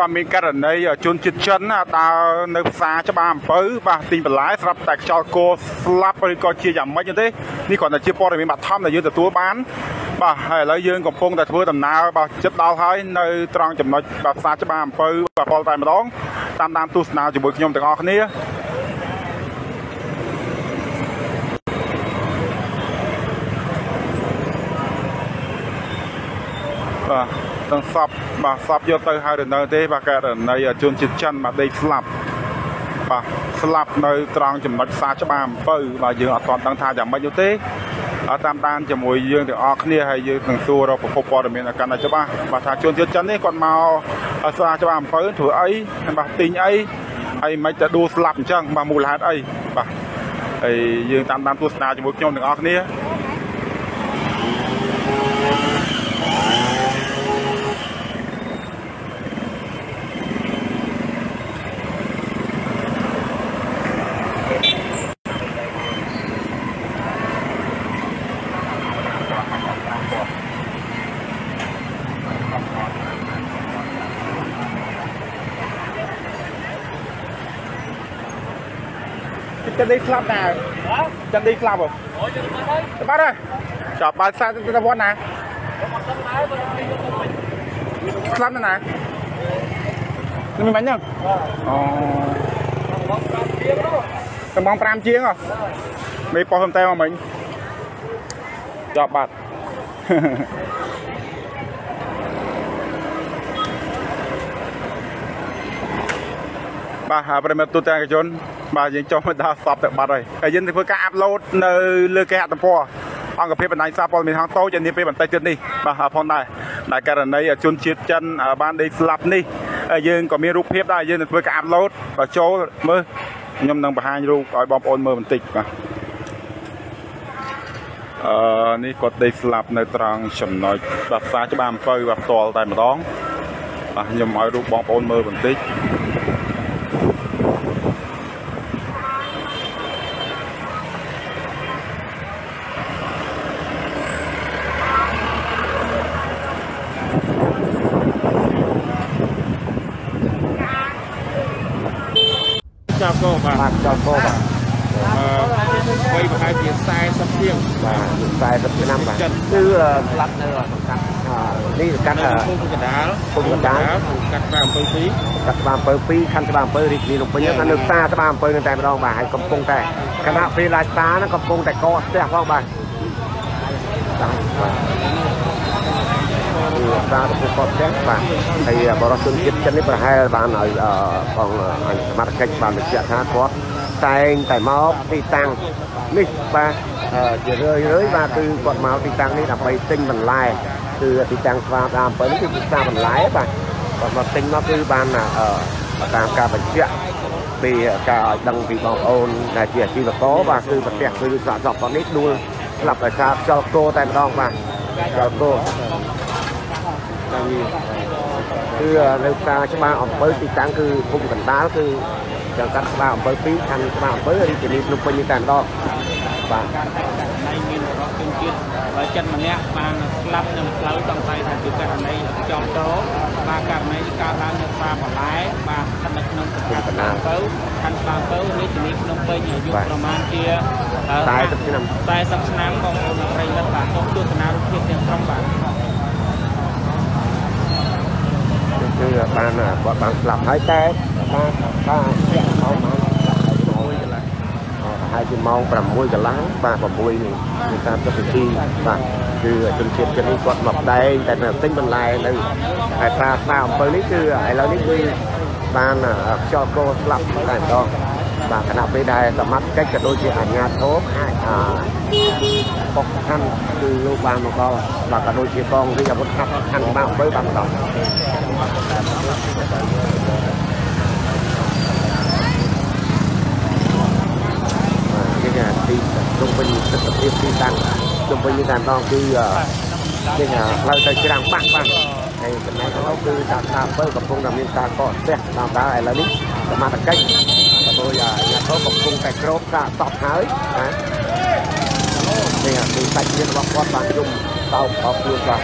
បាទមានករណីជនជាតិចិនណាដើរនៅផ្សារច្បារអំពៅបាទទិញបន្លែស្រាប់តែខ្យល់គោស្លាប់ឬក៏ជាយ៉ាងម៉េចទេនេះគ្រាន់តែជាព័ត៌មានបឋមដែលយើងទទួលបានបាទហើយឥឡូវយើងកំពុងតែធ្វើដំណើរបាទចិត្តដល់ហើយនៅត្រង់ចំណុចបាទផ្សារច្បារអំពៅបាទពលតែម្ដងតាមដានទស្សនាជាមួយខ្ញុំទាំងអស់គ្នាបាទ ទាំងសពបាទសពយកទៅហើយឬនៅទេបាទករណីជនជាតិចិនបាទដេកស្លាប់បាទស្លាប់នៅត្រង់ចំណុចផ្សារច្បារអំពៅបាទយើងអត់ទាន់ដឹងថាយ៉ាងម៉េចនោះទេតាមដានជាមួយយើងទាំងអស់គ្នាហើយយើងនឹងសួររកប្រភពព័ត៌មានឲ្យកាន់តែច្បាស់បាទថាជនជាតិចិននេះគាត់មកផ្សារច្បារអំពៅធ្វើអីបាទទិញអីហើយមិនទៅដួលស្លាប់អញ្ចឹងបាទមូលហេតុអីបាទហើយយើងតាមដានទស្សនាជាមួយខ្ញុំទាំងអស់គ្នា ចិនដីស្លាប់ណាចិនដីស្លាប់ហ៎អូចិនបាត់ហើយបាត់ហើយចាប់បាត់សាទៅទៅវត្តណាស្លាប់ណានេះមិនបាញ់ទេអូកំង5ជាងហ៎មេប៉ោះខ្ញុំតែមកមិញចាប់បាត់ បាទប្រិមត្តទូទាំងជន បាទយើងចុះមកដល់សពទៅបាត់ហើយហើយយើងធ្វើការអាប់ឡូតនៅលើគេហទំព័រអង្គភាពបណ្ដាញសារព័ត៌មានហងតូចនាពេលបន្តិចទៀតនេះបាទផងដែរដែលករណីជនជាតិចិនបានដេកស្លាប់នេះយើងក៏មានរូបភាពដែរយើងនឹងធ្វើការអាប់ឡូតបើចូលមើលខ្ញុំនឹងបង្ហាញរូបឲ្យបងប្អូនមើលបន្តិចបាទអឺនេះគាត់ដេកស្លាប់នៅត្រង់ចំណុចបាទផ្សារច្បារអំពៅបាទផ្ទាល់តែម្ដងបាទខ្ញុំឲ្យរូបបងប្អូនមើលបន្តិច ចាប់គោបាទបាទចាប់គោបាទអឺវ័យប្រហែលជា40ជាងបាទ40ឆ្នាំបាទគឺស្លាប់នៅសង្កាត់នេះសង្កាត់ភូមិកណ្ដាលភូមិកណ្ដាលកាត់ស្បាអំពើ2កាត់ស្បាអំពើ2ខណ្ឌស្បាអំពើរាជធានីភ្នំពេញនៅផ្សារស្បាអំពើនឹងតែម្ដងបាទហើយកំពុងតែគណៈពេលឡាយផ្សារហ្នឹងកំពុងតែកកស្ទះផងបាទបាទគឺ សារទៅគាត់ផ្ទះបាទហើយបរិសុទ្ធចិត្តចិននេះប្រហែលបានឲ្យបងអញ្ញសមត្ថកិច្ចបានបញ្ជាក់ថាគាត់តែងតែមកទីតាំងនេះបាទជារឿយរឿយបាទគឺគាត់មកទីតាំងនេះដើម្បីទិញបន្លែគឺទីតាំងស្វាដើម7នេះគឺផ្សារបន្លែបាទគាត់មកទិញមកគឺបានតាមការបញ្ជាក់ពីការឲ្យដឹងពីបងប្អូនដែលជាអាជីវករបាទគឺប្រទេសគឺសាកសពនេះដួលស្លាប់ដោយសារខ្យល់គោតែម្ដងបាទខ្យល់ គោគឺនៅផ្សារច្បារអំពើទីតាំងគឺភូមិកណ្ដាលគឺចង្កាត់ច្បារអំពើ2ខណ្ឌច្បារអំពើរាជធានីភ្នំពេញនេះតែម្ដងបាទហើយមានបរិបទជនជាតិចិត្តម្នាក់បានស្លាប់នៅផ្លូវសង្ស័យថាជាករណីចំតបាទករណីកើតឡើងនៅផ្សារបន្លែបាទស្ថិតនៅក្នុងសង្កាត់ស្បាអំពើខណ្ឌស្បាអំពើរាជធានីភ្នំពេញអាយុប្រមាណជា40ឆ្នាំ40ឆ្នាំបងប្អូនប្រិយមិត្តបាទសូមទស្សនារូបភាពទាំងស្រុងបាទ គឺបានគាត់បានស្លាប់ហើយតែបានបានជាក់មកមកហើយជាម៉ោង6កន្លះបាទ6នេះតាមទឹកពិធីបាទគឺជនជាតិចិននេះគាត់មកដែងតែទិញបន្លែនៅឯផ្សារស្នាអំពើនេះគឺឥឡូវនេះគឺបានខ្យល់កោស្លាប់តែម្ដងបាទគណៈពេលដែលសមត្ថកិច្ចក៏ដូចជាអាជ្ញាធរអាច បុកខាន់គឺលោកបានមកដល់បាទក៏ដូចជាកងរាជអាវុធហត្ថខាន់បានអំពើបានមកដល់គេថាទីជុំវិញទិដ្ឋភាពទីតាំងជុំវិញនេះតែម្ដងគឺគេថាផ្លូវទៅច្រាំងបាក់បាទហើយចំណែក នោះគឺតាមតាមអំពើកំពុងតែមានការកកស្ទះតាមដើរឥឡូវនេះសមត្ថកិច្ចក៏ដោយអាញាធរកំពុងតែក្របការសពហើយណានេះគឺសាច់ញាតិរបស់គាត់បានជុំតោបអបខ្លួនបាទ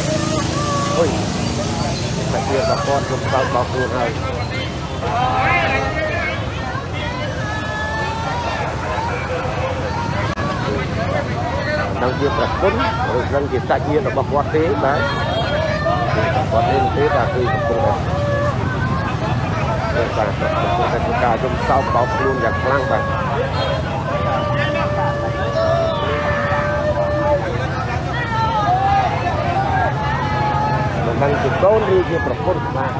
អុយសាច់ញាតិគាត់ខ្ញុំសោកបោកខ្លួនហើយនឹងជាប្រគុណឬនឹងជាសាច់ញាតិរបស់គាត់ទេបាទគាត់នេះទេបាទគឺកំពុងតែបាទកំពុងតែធ្វើការខ្ញុំសោកបោកខ្លួនយ៉ាងខ្លាំងបាទ នដឹងជាកូនឬជាប្រពន្ធបាទ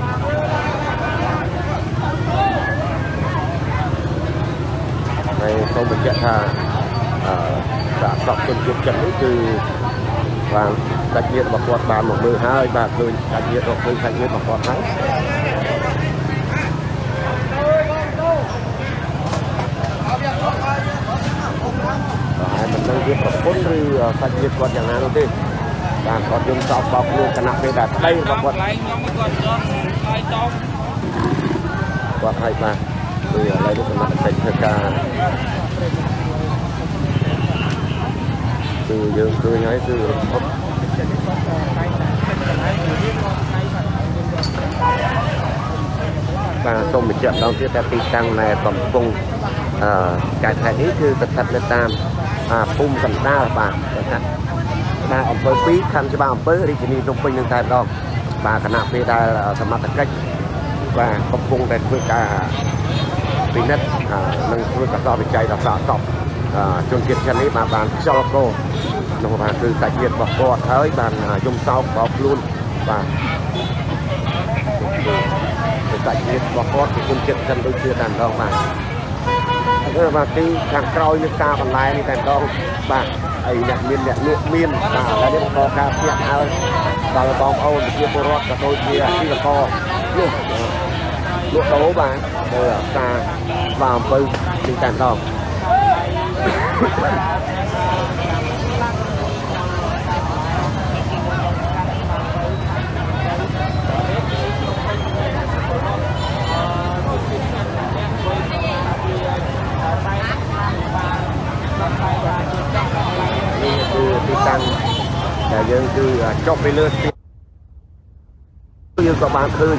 ហើយសូមបញ្ជាក់ថាអឺសាកសពជនជាតិចិននេះគឺបានសាច់ញាតិរបស់គាត់បានមកមើលហើយបាទឃើញសាច់ញាតិរបស់ឃើញសាច់ញាតិរបស់គាត់ហើយហើយមិនដឹងជាប្រពន្ធឬសាច់ញាតិគាត់យ៉ាងណានោះទេ បាទគាត់យំសោកបោកខ្លួនគណៈពេលដែលប្តីរបស់គាត់កន្លែងខ្ញុំគាត់ចន់ហើយតោគាត់ឲ្យបាទគឺឥឡូវនេះសមត្ថកិច្ចធ្វើការគឺយើងឃើញហើយគឺរំភើបបាទសូមបញ្ជាក់ដល់ទៀតថាទីតាំងនៃកំពង់អឺកែខេត្តនេះគឺស្ថិតនៅតាមអាភូមិកណ្ដាលបាទស្ថិត បាទអំពើ2ខណ្ឌច្បារអំពើរាជធានីភ្នំពេញនឹងតែម្ដងបាទគណៈពេលដែលសមត្ថកិច្ចបាទកំពុងតែធ្វើការពិនិត្យអឺនិងធ្វើកសោបវិច័យដល់សាកសពអឺជនជាតិចិននេះបាទបានខ្យល់កោនោះបាទគឺសាច់ញាតិរបស់គាត់ហើយបានយំសោកបោកខ្លួនបាទគឺសាច់ញាតិរបស់គាត់គឺជនជាតិចិនដូចជាតែម្ដងបាទគឺ បាទទីខាងក្រោយនេះការបន្លែនេះតែម្ដងបាទហើយអ្នកមានអ្នកលក់មានបាទហើយនេះបន្តការភ្នាក់ឲ្យដល់បងប្អូនប្រជាពលរដ្ឋក៏ដូចជាអាជីវករលក់លក់ដូរបាទទៅការបាទអំពើនេះតែម្ដង នេះគឺទីតាំង ដែលយើងគឺចុះពីលើស្ទីយើងក៏បានឃើញ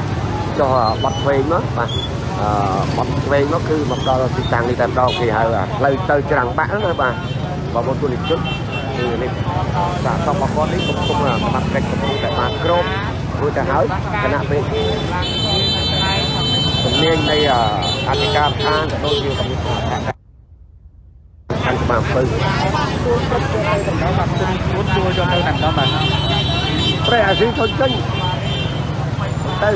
ចុះបាត់ឆ្វេងមកបាទអឺបាត់ឆ្វេងមកគឺមកដល់ទីតាំងនេះតែម្ដងគេហៅផ្លូវទៅច្រាំងបាក់ណាបាទបងប្អូនទូនិជនគឺនេះសាកសពរបស់គាត់នេះកំពុងសមត្ថកិច្ចកំពុងតែបានគ្របរួចទៅហើយគណៈពេលជំនាញនៃអធិការឋានក៏ដូចជាកម្រិតខាងច្បាប់អំពើដល់ បាត់ទុនជួនជួយកទៅតែម្ដងបាទប្រែអាស៊ីធុញចេញទៅ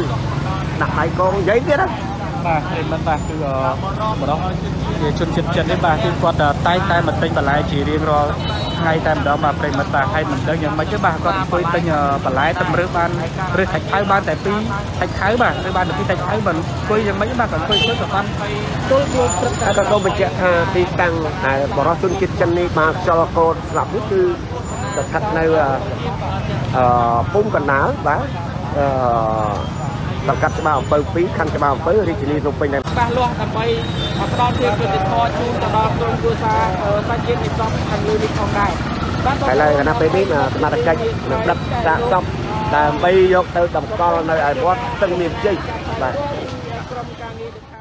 ដាក់ដៃកងនិយាយទៀតណាបាទប្រិមត្តបាទគឺអម្ដងជាជនជាតិចិននេះបាទគឺគាត់តែងតែមកទិញបន្លែជារៀងរាល់ ថ្ងៃតែម្ដងបាទប្រិមត្តបាទហើយមិនដឹងយ៉ាងម៉េចទេបាទគាត់អង្គុយទិញបន្លែតម្រើសបានឬសាច់ខៅបានតែពីរសាច់ខៅបាទឬបានតែពីរសាច់ខៅបានអង្គុយយ៉ាងម៉េចបាទក៏អង្គុយទៅក៏បានទល់ដួលព្រឹកតែហើយក៏សូមបញ្ជាក់ថាទីតាំងដែលបរិសុទ្ធជនជាតិចិននេះបានខ្យល់កោតស្លាប់នេះគឺស្ថិតនៅអឺភូមិកណ្ដាលបាទអឺ សង្កាត់ច្បារអំពើ2ខណ្ឌច្បារអំពើរាជធានីភ្នំពេញដែរច្បាស់លាស់ដើម្បីផ្ដល់ភាពយុត្តិធម៌ជូនទៅដល់ក្រុមគ្រួសារសាច់ញាតិនៃសពខាងលើនេះផងដែរបាទហើយឡើយគណៈពេលនេះសមត្ថកិច្ចនឹងដឹកសាកសពដើម្បីយកទៅតម្កល់នៅឯវត្តស្ទឹងមានជ័យបាទក្រុមការងារ